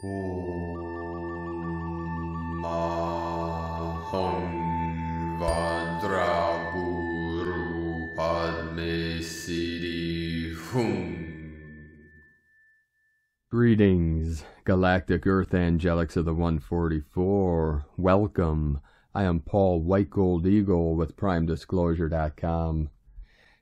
Om Padme. Greetings, Galactic Earth Angelics of the 144. Welcome. I am Paul White Gold Eagle with PrimeDisclosure.com.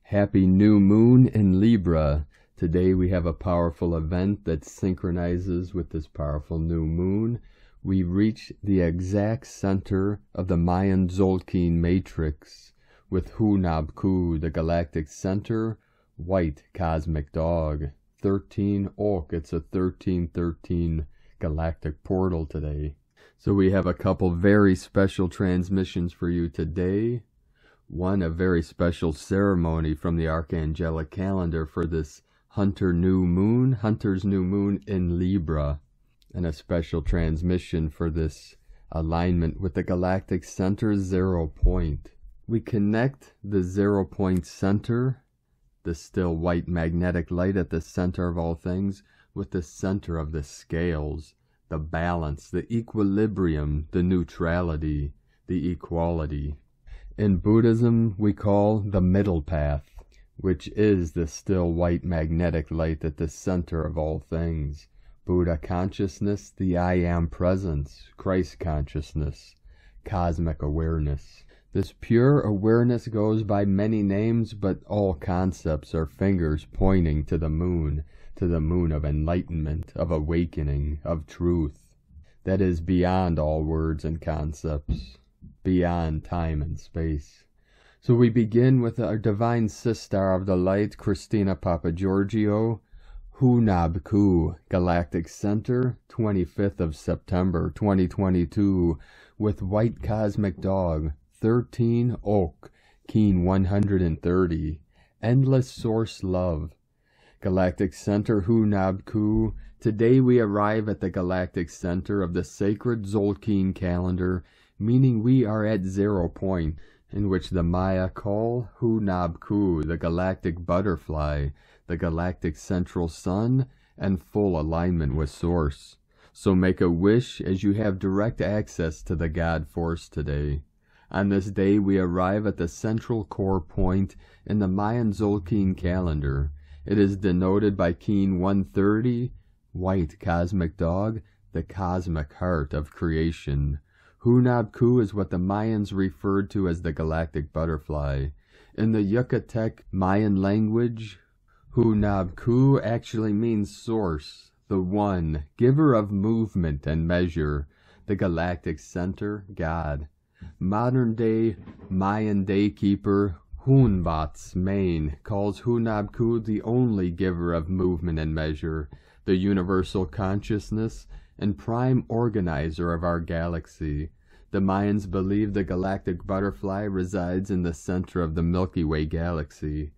Happy new moon in Libra. Today we have a powerful event that synchronizes with this powerful new moon. We reach the exact center of the Mayan Tzolkin matrix with Hu-Nab-Ku, the galactic center, white cosmic dog. 13 Oak. It's a 1313 galactic portal today. So we have a couple very special transmissions for you today. One, a very special ceremony from the Archangelic calendar for this Hunter New Moon, Hunter's New Moon in Libra, and a special transmission for this alignment with the galactic center zero point. We connect the zero point center, the still white magnetic light at the center of all things, with the center of the scales, the balance, the equilibrium, the neutrality, the equality. In Buddhism, we call the middle path which is the still white magnetic light at the center of all things. Buddha consciousness, the I Am presence, Christ consciousness, cosmic awareness. This pure awareness goes by many names, but all concepts are fingers pointing to the moon, to the moon of enlightenment, of awakening, of truth. That is beyond all words and concepts, beyond time and space. So we begin with our divine sister of the light, Christina Papagiorgio, Hu-Nab-Ku, Galactic Center, 25th of September 2022, with White Cosmic Dog, 13 Oak, Kin 130, Endless Source Love. Galactic Center Hu-Nab-Ku. Today we arrive at the galactic center of the sacred Tzolk'in calendar, meaning we are at zero point in which the Maya call Hu-Nab-Ku, the galactic butterfly, the galactic central sun, and full alignment with Source. So make a wish as you have direct access to the God Force today. On this day, we arrive at the central core point in the Mayan Tzolkin calendar. It is denoted by Kin 130, white cosmic dog, the cosmic heart of creation. Hu-Nab-Ku is what the Mayans referred to as the galactic butterfly. In the Yucatec Mayan language, Hu-Nab-Ku actually means source, the one, giver of movement and measure, the galactic center, God. Modern day Mayan daykeeper Hunbatz Men calls Hu-Nab-Ku the only giver of movement and measure, the universal consciousness, and prime organizer of our galaxy. The Mayans believe the galactic butterfly resides in the center of the Milky Way galaxy.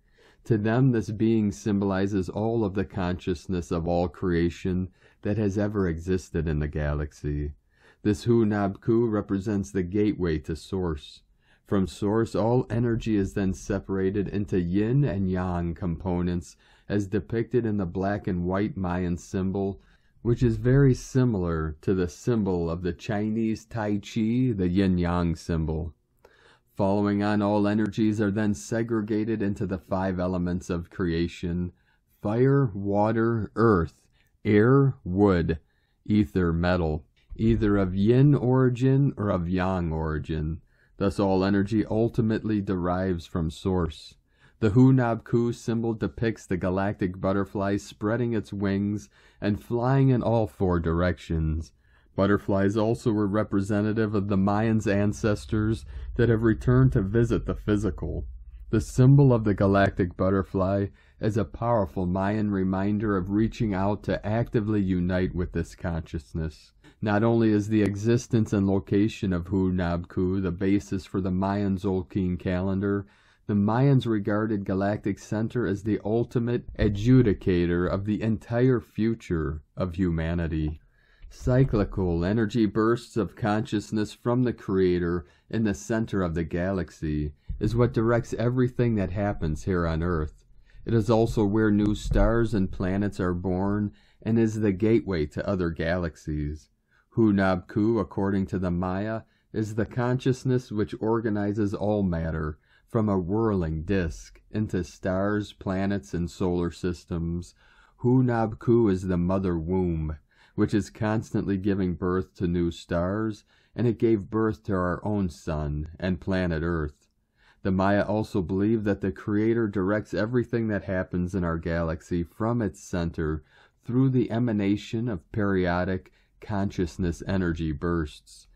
To them, this being symbolizes all of the consciousness of all creation that has ever existed in the galaxy. This Hu-Nab-Ku represents the gateway to Source. From Source, all energy is then separated into yin and yang components as depicted in the black and white Mayan symbol which is very similar to the symbol of the Chinese Tai Chi, the yin yang symbol. Following on, all energies are then segregated into the five elements of creation fire, water, earth, air, wood, ether, metal, either of yin origin or of yang origin. Thus, all energy ultimately derives from Source. The Hu-Nab-Ku symbol depicts the galactic butterfly spreading its wings and flying in all four directions. Butterflies also were representative of the Mayans' ancestors that have returned to visit the physical. The symbol of the galactic butterfly is a powerful Mayan reminder of reaching out to actively unite with this consciousness. Not only is the existence and location of Hu-Nab-Ku the basis for the Mayan Tzolkin calendar, the Mayans regarded Galactic Center as the ultimate adjudicator of the entire future of humanity. Cyclical energy bursts of consciousness from the Creator in the center of the galaxy is what directs everything that happens here on Earth. It is also where new stars and planets are born and is the gateway to other galaxies. Hunabku, according to the Maya, is the consciousness which organizes all matter from a whirling disk into stars, planets, and solar systems. Hunabku is the mother womb, which is constantly giving birth to new stars, and it gave birth to our own sun and planet Earth. The Maya also believe that the Creator directs everything that happens in our galaxy from its center through the emanation of periodic consciousness energy bursts.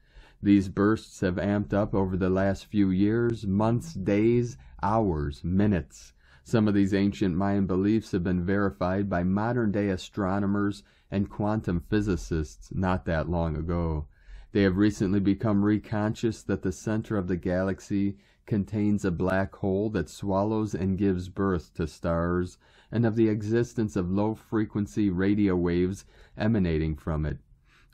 These bursts have amped up over the last few years, months, days, hours, minutes. Some of these ancient Mayan beliefs have been verified by modern day astronomers and quantum physicists not that long ago. They have recently become reconscious that the center of the galaxy contains a black hole that swallows and gives birth to stars, and of the existence of low frequency radio waves emanating from it.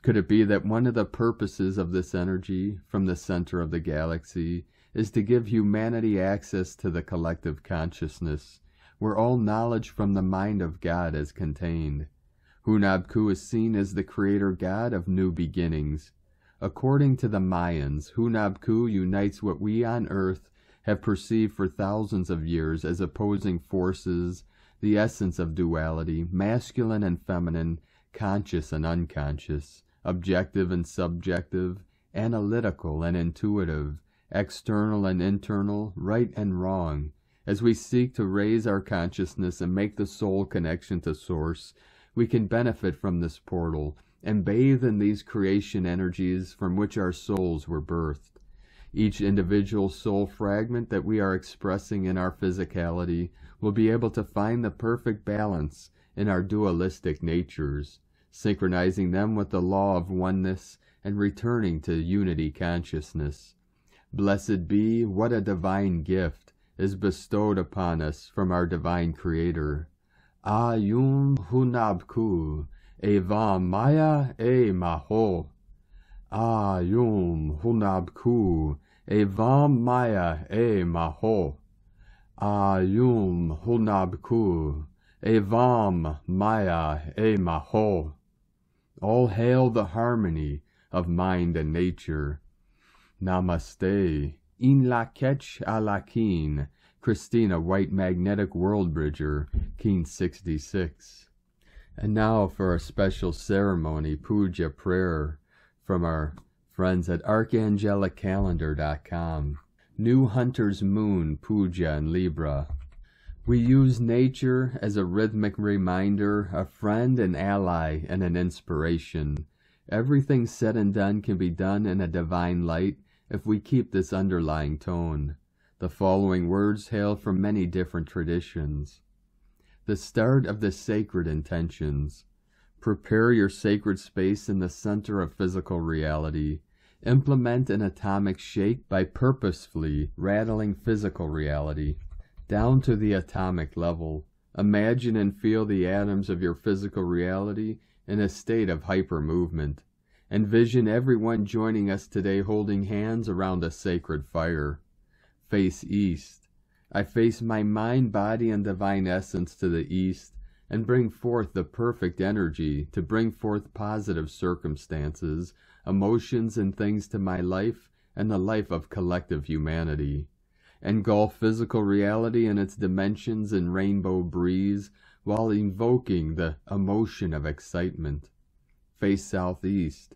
Could it be that one of the purposes of this energy from the center of the galaxy is to give humanity access to the collective consciousness, where all knowledge from the mind of God is contained? Hunabku is seen as the creator god of new beginnings. According to the Mayans, Hunabku unites what we on earth have perceived for thousands of years as opposing forces, the essence of duality, masculine and feminine, conscious and unconscious, objective and subjective, analytical and intuitive, external and internal, right and wrong. As we seek to raise our consciousness and make the soul connection to Source, we can benefit from this portal and bathe in these creation energies from which our souls were birthed. Each individual soul fragment that we are expressing in our physicality will be able to find the perfect balance in our dualistic natures, synchronizing them with the law of oneness and returning to unity consciousness. Blessed be what a divine gift is bestowed upon us from our divine Creator. Ayum Hunabku Eva Maya e Maho. Ayum Hunabku Eva Maya e Maho. Ayum Hunabku Evam Maya e Maho. All hail the harmony of mind and nature. Namaste. In Lak'ech Ala K'in. Christina White Magnetic World Bridger, Kin 66. And now for a special ceremony, puja prayer from our friends at archangeliccalendar.com. New Hunter's Moon Puja in Libra. We use nature as a rhythmic reminder, a friend, an ally, and an inspiration. Everything said and done can be done in a divine light if we keep this underlying tone. The following words hail from many different traditions the start of the sacred intentions. Prepare your sacred space in the center of physical reality. Implement an atomic shake by purposefully rattling physical reality down to the atomic level. Imagine and feel the atoms of your physical reality in a state of hyper movement. Envision everyone joining us today holding hands around a sacred fire. Face east. I face my mind, body, and divine essence to the east, and bring forth the perfect energy to bring forth positive circumstances, emotions, and things to my life and the life of collective humanity. Engulf physical reality and its dimensions in rainbow breeze while invoking the emotion of excitement. Face southeast.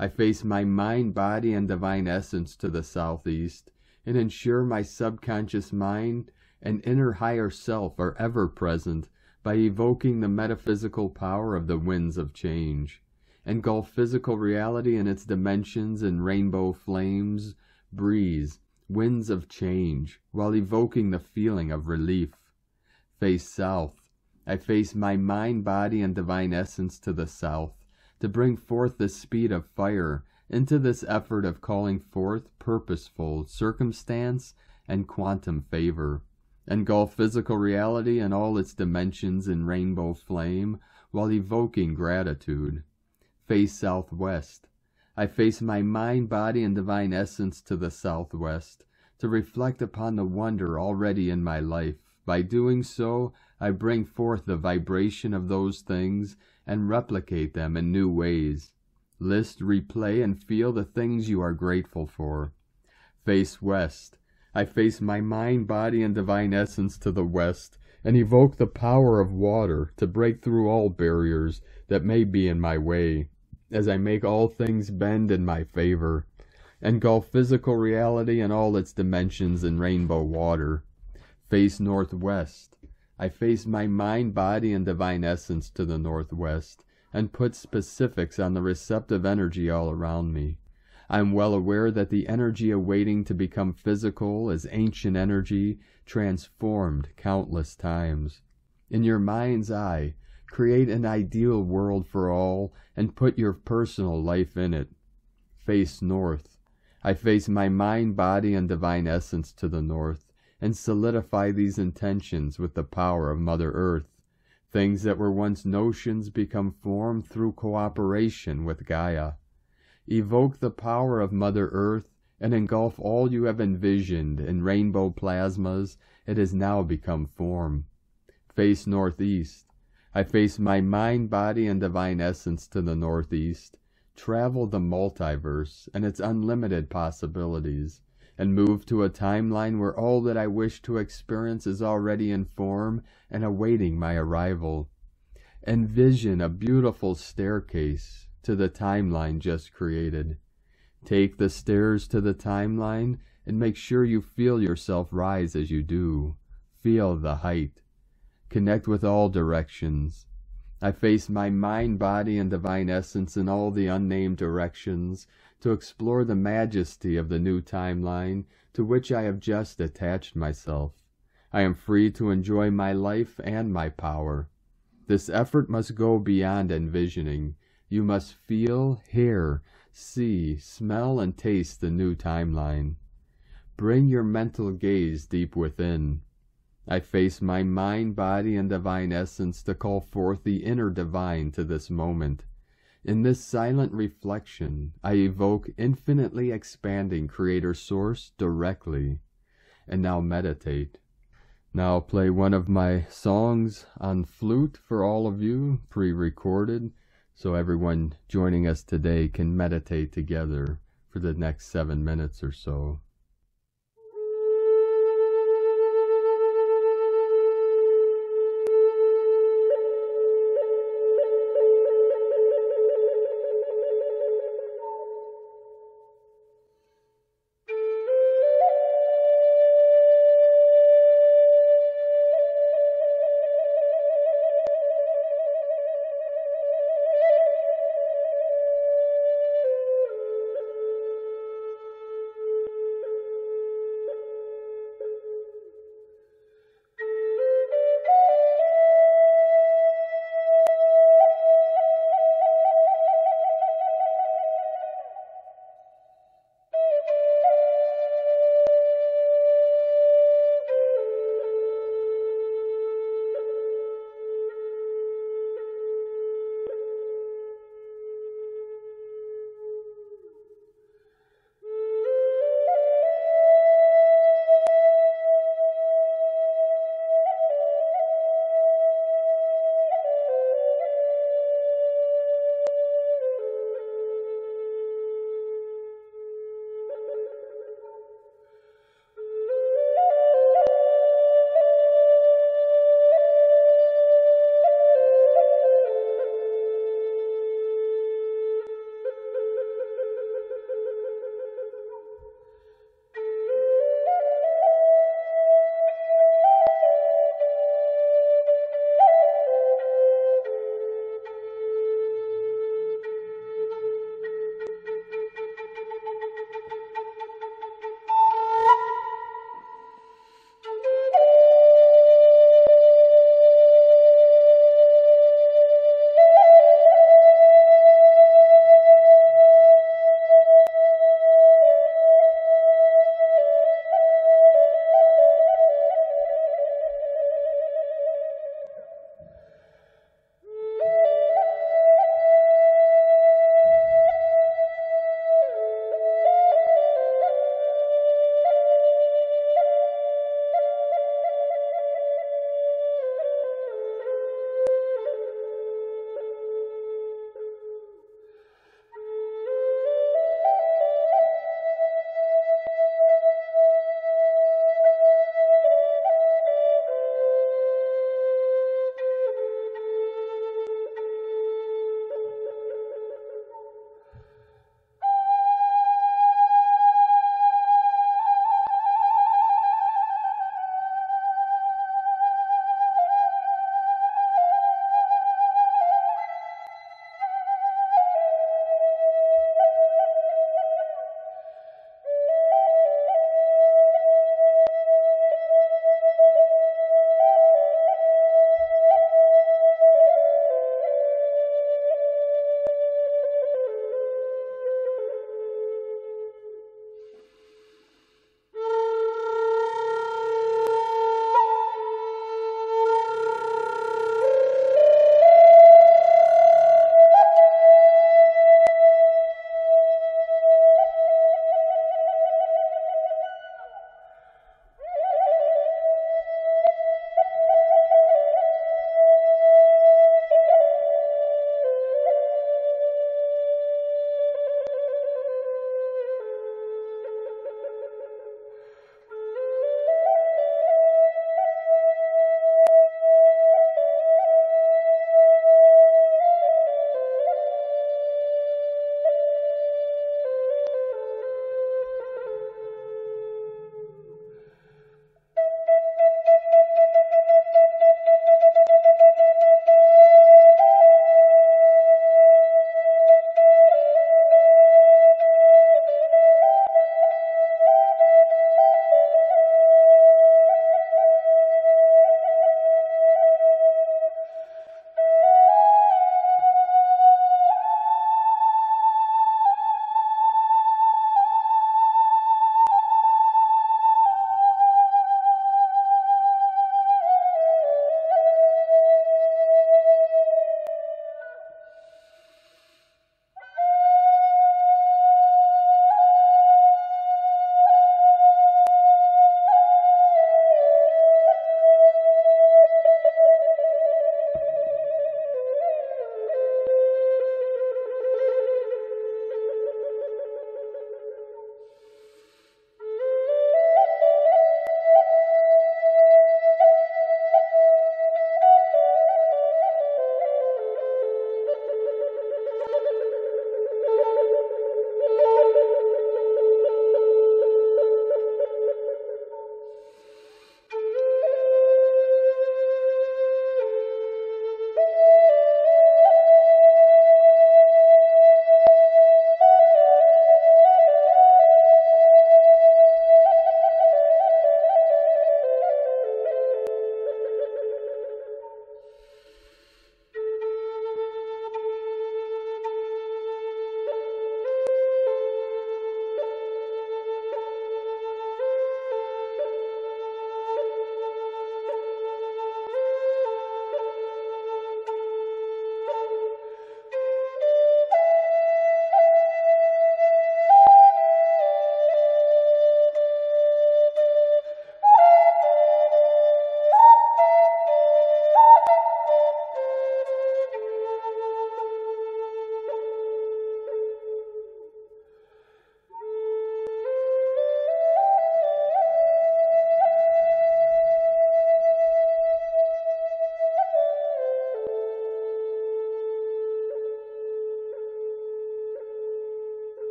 I face my mind, body, and divine essence to the southeast and ensure my subconscious mind and inner higher self are ever present by evoking the metaphysical power of the winds of change. Engulf physical reality and its dimensions in rainbow flames, breeze, winds of change, while evoking the feeling of relief. Face south. I face my mind, body, and divine essence to the south, to bring forth the speed of fire into this effort of calling forth purposeful circumstance and quantum favor. Engulf physical reality and all its dimensions in rainbow flame while evoking gratitude. Face southwest. I face my mind, body, and divine essence to the southwest to reflect upon the wonder already in my life By doing so, I bring forth the vibration of those things and replicate them in new ways. List, replay, and feel the things you are grateful for. Face west. I face my mind, body, and divine essence to the west and evoke the power of water to break through all barriers that may be in my way, as I make all things bend in my favor. Engulf physical reality and all its dimensions in rainbow water. Face northwest. I face my mind, body, and divine essence to the northwest, and put specifics on the receptive energy all around me. I am well aware that the energy awaiting to become physical is ancient energy transformed countless times. In your mind's eye, create an ideal world for all and put your personal life in it. Face north. I face my mind, body, and divine essence to the north and solidify these intentions with the power of Mother Earth. Things that were once notions become formed through cooperation with Gaia. Evoke the power of Mother Earth and engulf all you have envisioned in rainbow plasmas. It has now become form. Face northeast. I face my mind, body, and divine essence to the northeast. Travel the multiverse and its unlimited possibilities, and move to a timeline where all that I wish to experience is already in form and awaiting my arrival. Envision a beautiful staircase to the timeline just created. Take the stairs to the timeline and make sure you feel yourself rise as you do. Feel the height. Connect with all directions. I face my mind, body, and divine essence in all the unnamed directions to explore the majesty of the new timeline to which I have just attached myself. I am free to enjoy my life and my power. This effort must go beyond envisioning. You must feel, hear, see, smell, and taste the new timeline. Bring your mental gaze deep within. I face my mind, body, and divine essence to call forth the inner divine to this moment. In this silent reflection, I evoke infinitely expanding Creator Source directly. And now meditate. Now play one of my songs on flute for all of you, pre-recorded so everyone joining us today can meditate together for the next seven minutes or so.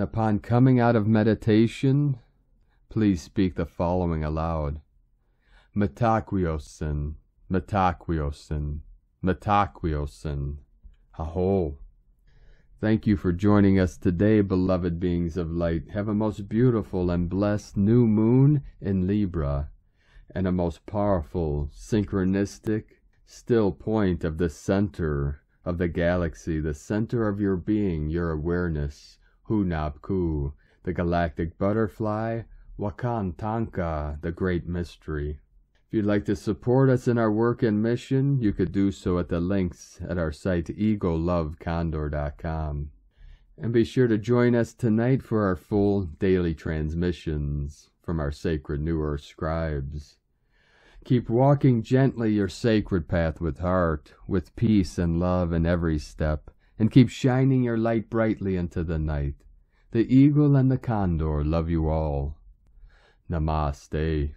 And upon coming out of meditation, please speak the following aloud. Mitakuye Oyasin, Metaquiosin, Mitakuye Oyasin. Aho. Thank you for joining us today, beloved beings of light. Have a most beautiful and blessed new moon in Libra, and a most powerful, synchronistic, still point of the center of the galaxy, the center of your being, your awareness, Hunabku, the galactic butterfly, Wakan Tanka, the great mystery. If you'd like to support us in our work and mission, you could do so at the links at our site egolovecondor.com. And be sure to join us tonight for our full daily transmissions from our sacred New Earth scribes. Keep walking gently your sacred path with heart, with peace and love in every step, and keep shining your light brightly into the night. The eagle and the condor love you all. Namaste.